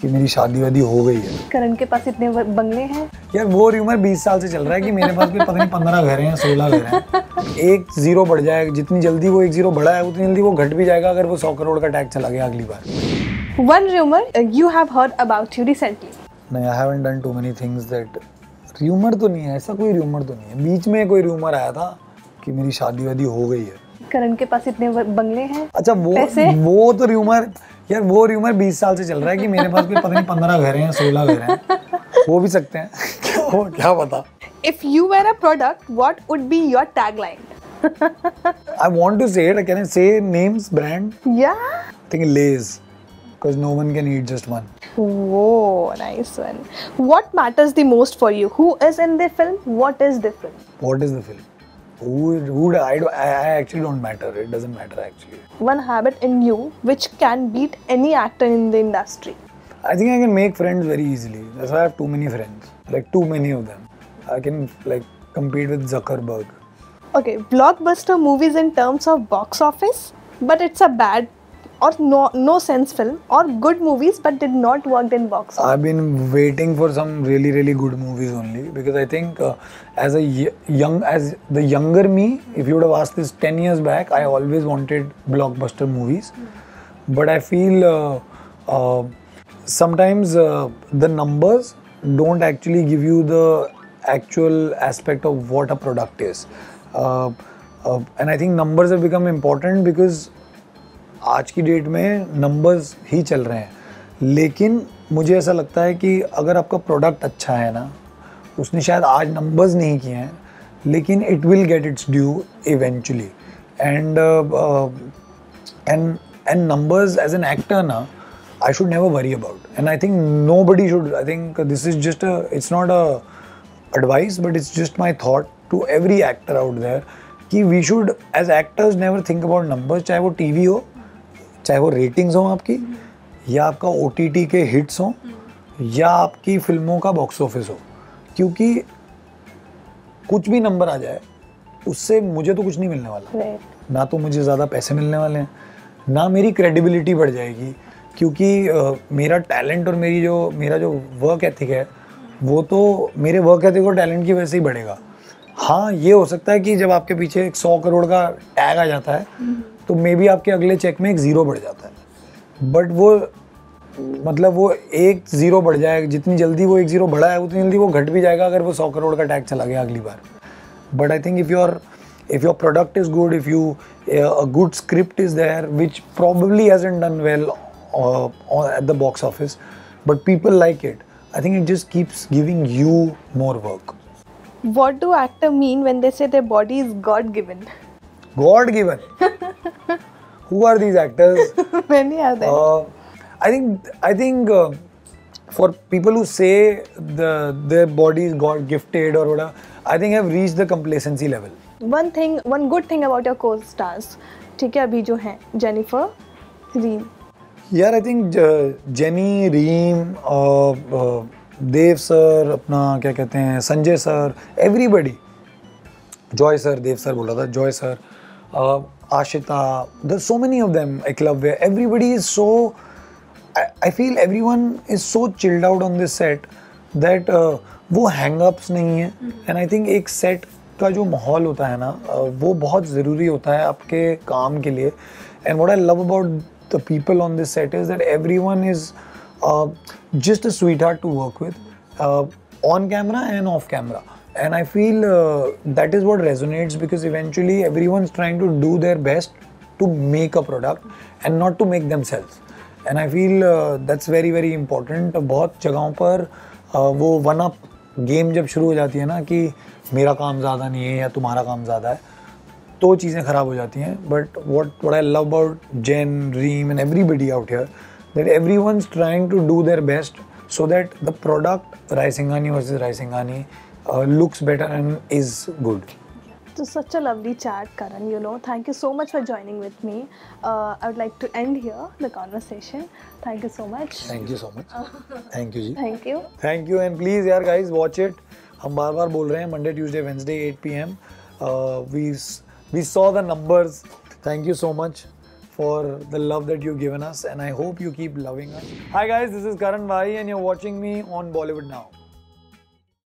कि मेरी शादी वादी हो गई है। करण के पास इतने बंगले हैं? यार वो र्यूमर 20 साल से चल रहा है कि मेरे पास भी पता नहीं पंद्रह घर हैं सोलह घर हैं। एक ज़ीरो बढ़ जाए जितनी जल्दी वो एक ज़ीरो बढ़ा है उतनी जल्दी वो घट भी जाएगा अगर वो सौ करोड़ का टैग चला गया अगली बार। One rumour you have heard about you recently नहीं I haven't done too many things that rumour तो नहीं है ऐसा कोई र्यूमर तो नहीं है। बीच में कोई र्यूमर आया था कि मेरी शादी वादी हो गई है। करण के पास इतने बंगले हैं अच्छा वो पैसे? वो तो र्यूमर यार वो र्यूमर 20 साल से चल रहा है कि मेरे पास भी पता नहीं पंद्रह घर हैं सोलह घर हैं हो भी सकते हैं क्या क्या पता if you were a product what would be your tagline I want to say it. Can I say names, brand? या I think Lay's, because no one can eat just one. Whoa, nice one. What matters the most for you? Who is in the film? What is the film? What is the film? Who? Who? I, do- I, I actually don't matter. It doesn't matter actually. One habit in you which can beat any actor in the industry. I think I can make friends very easily. That's why I have too many friends. Like too many of them. I can like compete with Zuckerberg. Okay, blockbuster movies in terms of box office, but it's a bad or no no sense film, or good movies but did not work in box office. I've been waiting for some really really good movies only because I think uh, as a young as the younger me, if you would have asked this ten years back, I always wanted blockbuster movies, but I feel uh, uh, sometimes uh, the numbers don't actually give you the actual aspect of what a product is, uh, uh, and I think numbers have become important because आज की date में numbers ही चल रहे हैं। लेकिन मुझे ऐसा लगता है कि अगर आपका प्रोडक्ट अच्छा है ना, उसने शायद आज नंबर्स नहीं किए हैं, लेकिन it will get its due eventually and and and numbers as an actor ना I should never worry about and I think nobody should I think this is just it's not a advice but it's just my thought to every actor out there कि we should as actors never think about numbers चाहे वो T V हो चाहे वो ratings हों आपकी या आपका ओटीटी के हिट्स हों या आपकी फ़िल्मों का बॉक्स ऑफ़िस हो। क्योंकि कुछ भी नंबर आ जाए उससे मुझे तो कुछ नहीं मिलने वाला. ना तो मुझे ज़्यादा पैसे मिलने वाले हैं ना मेरी क्रेडिबिलिटी बढ़ जाएगी। क्योंकि अ, मेरा टैलेंट और मेरी जो मेरा जो वर्क एथिक है वो तो मेरे वर्क एथिक और टैलेंट की वजह से ही बढ़ेगा। हाँ ये हो सकता है कि जब आपके पीछे एक सौ करोड़ का टैग आ जाता है तो मे बी आपके अगले चेक में एक ज़ीरो बढ़ जाता है। बट वो मतलब वो एक ज़ीरो बढ़ जाएगा जितनी जल्दी वो एक ज़ीरो बढ़ा है उतनी जल्दी वो घट भी जाएगा अगर वो सौ करोड़ का टैक्स चला गया अगली बार। But I think if your if your product is good if you a good script is there which probably has and done well at the box office but people like it I think it just keeps giving you more work what do actor mean when they say body is god given god given who are these actors Many are there. uh, i think i think uh, for people who say the their body is god gifted or whatever i think have reached the complacency level thing one good thing about your costars ठीक है अभी जो हैं Jennifer रीन यार I think Jenny रीम Dev sir अपना क्या कहते हैं Sanjay sir everybody Joy sir Dev sir बोल था Joy sir Ashita the so many of them Eklavya everybody is so I feel every one is so chilled out on this set that वो हैंगअप्स नहीं है. And I think एक set का जो माहौल होता है ना uh, वो बहुत ज़रूरी होता है आपके काम के लिए. And what I love about the people on this set is that every one is just a sweetheart to work with uh, on camera and off camera. And i feel uh, that is what resonates because eventually everyone's trying to do their best to make a product and not to make themselves and i feel uh, that's very very important बहुत जगहों पर uh, वो one up game जब शुरू हो जाती है ना कि मेरा काम ज़्यादा नहीं है या तुम्हारा काम ज़्यादा है तो चीज़ें ख़राब हो जाती हैं but what what I love about Jen Reem and everybody out here that every one trying to do their best so that the product Raisinghani versus Raisinghani Looks better and is good So such a lovely chat, Karan. You know, thank you so much for joining with me. Uh, I would like to end here the conversation. Thank you so much. Thank you so much thank you ji Thank you. Thank you and please यार guys watch it हम बार बार बोल रहे हैं Monday Tuesday Wednesday 8 P M we we saw the numbers thank you so much for the love that you've given us, and I hope you keep loving us. Hi guys, this is Karan Vahi, and you're watching me on Bollywood Now.